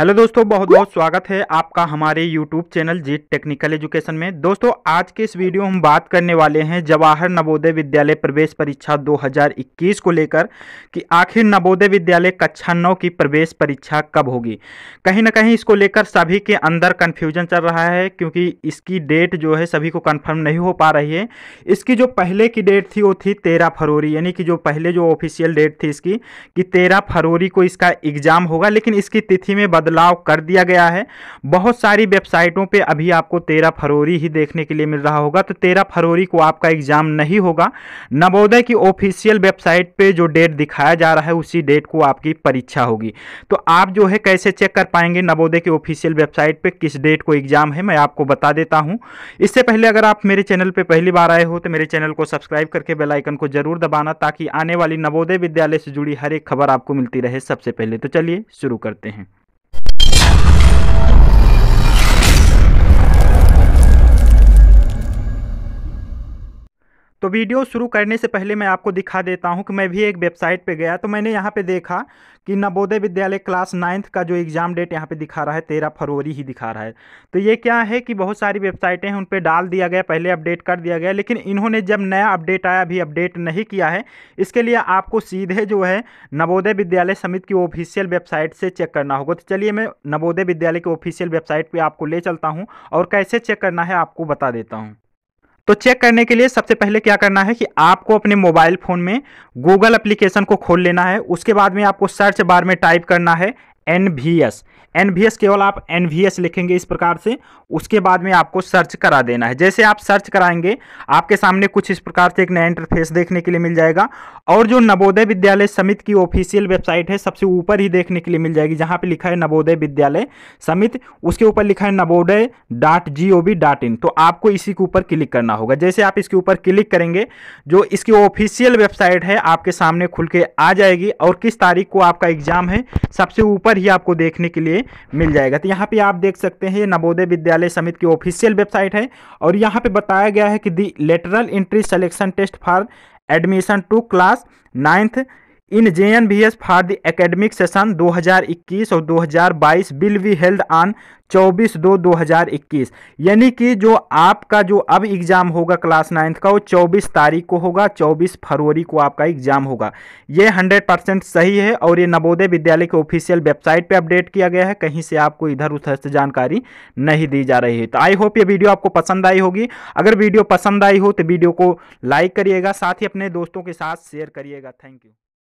Hello दोस्तों, बहुत बहुत स्वागत है आपका हमारे YouTube channel Jeet technical education में। दोस्तों, आज के इस वीडियो हम बात करने वाले हैं जवाहर नवोदय विद्यालय प्रवेश परीक्षा 2021 को लेकर कि आखिर नवोदय विद्यालय कक्षा नौ की प्रवेश परीक्षा कब होगी। कहीं ना कहीं इसको लेकर सभी के अंदर कन्फ्यूज़न चल रहा है क्योंकि इसकी डेट जो है सभी को कन्फर्म नहीं हो पा रही है। इसकी जो पहले की डेट थी, वो थी तेरह फरवरी, यानी कि जो पहले जो ऑफिशियल डेट थी इसकी कि तेरह फरवरी को इसका एग्ज़ाम होगा, लेकिन इसकी तिथि में बदलाव कर दिया गया है। बहुत सारी वेबसाइटों पे अभी आपको तेरह फरवरी ही देखने के लिए मिल रहा होगा तो तेरह फरवरी को आपका एग्ज़ाम नहीं होगा। नवोदय की ऑफिशियल वेबसाइट पे जो डेट दिखाया जा रहा है, उसी डेट को आपकी परीक्षा होगी। तो आप जो है कैसे चेक कर पाएँगे नवोदय की ऑफिशियल वेबसाइट पर किस डेट को एग्ज़ाम है, मैं आपको बता देता हूँ। इससे पहले अगर आप मेरे चैनल पर पहली बार आए हो तो मेरे चैनल को सब्सक्राइब करके बेलाइकन को ज़रूर दबाना, ताकि आने वाली नवोदय विद्यालय से जुड़ी हर एक खबर आपको मिलती रहे सबसे पहले। तो चलिए शुरू करते हैं। तो वीडियो शुरू करने से पहले मैं आपको दिखा देता हूँ कि मैं भी एक वेबसाइट पे गया तो मैंने यहाँ पे देखा कि नवोदय विद्यालय क्लास नाइन्थ का जो एग्ज़ाम डेट यहाँ पे दिखा रहा है, तेरह फरवरी ही दिखा रहा है। तो ये क्या है कि बहुत सारी वेबसाइटें हैं, उन पर डाल दिया गया, पहले अपडेट कर दिया गया, लेकिन इन्होंने जब नया अपडेट आया, अभी अपडेट नहीं किया है, इसके लिए आपको सीधे जो है नवोदय विद्यालय समिति की ऑफिशियल वेबसाइट से चेक करना होगा। तो चलिए मैं नवोदय विद्यालय की ऑफिशियल वेबसाइट पर आपको ले चलता हूँ और कैसे चेक करना है आपको बता देता हूँ। तो चेक करने के लिए सबसे पहले क्या करना है कि आपको अपने मोबाइल फ़ोन में गूगल एप्लीकेशन को खोल लेना है। उसके बाद में आपको सर्च बार में टाइप करना है। N V S N V S केवल आप एन वी एस लिखेंगे इस प्रकार से, उसके बाद में आपको सर्च करा देना है। जैसे आप सर्च कराएँगे, आपके सामने कुछ इस प्रकार से एक नया इंटरफेस देखने के लिए मिल जाएगा और जो नवोदय विद्यालय समिति की ऑफिशियल वेबसाइट है, सबसे ऊपर ही देखने के लिए मिल जाएगी, जहाँ पे लिखा है नवोदय विद्यालय समिति, उसके ऊपर लिखा है Navodaya dot G O V dot in तो आपको इसी के ऊपर क्लिक करना होगा। जैसे आप इसके ऊपर क्लिक करेंगे, जो इसकी ऑफिशियल वेबसाइट है, आपके सामने खुल के आ जाएगी और किस तारीख को आपका एग्ज़ाम है, सबसे ऊपर ही आपको देखने के लिए मिल जाएगा। तो यहाँ पे आप देख सकते हैं, ये नवोदय विद्यालय समिति की ऑफिशियल वेबसाइट है और यहाँ पे बताया गया है कि the lateral entry selection test for admission to class ninth in J N B S for the academic session 2021 और 2022 बिल वी हेल्ड ऑन चौबीस दो दो हज़ार इक्कीस। यानी कि जो आपका जो अब एग्ज़ाम होगा क्लास नाइन्थ का, वो चौबीस तारीख को होगा, चौबीस फरवरी को आपका एग्ज़ाम होगा। ये हंड्रेड परसेंट सही है और ये नवोदय विद्यालय के ऑफिशियल वेबसाइट पे अपडेट किया गया है। कहीं से आपको इधर उधर से जानकारी नहीं दी जा रही है। तो आई होप ये वीडियो आपको पसंद आई होगी। अगर वीडियो पसंद आई हो तो वीडियो को लाइक करिएगा, साथ ही अपने दोस्तों के साथ शेयर करिएगा। Thank you